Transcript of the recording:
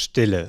Stille.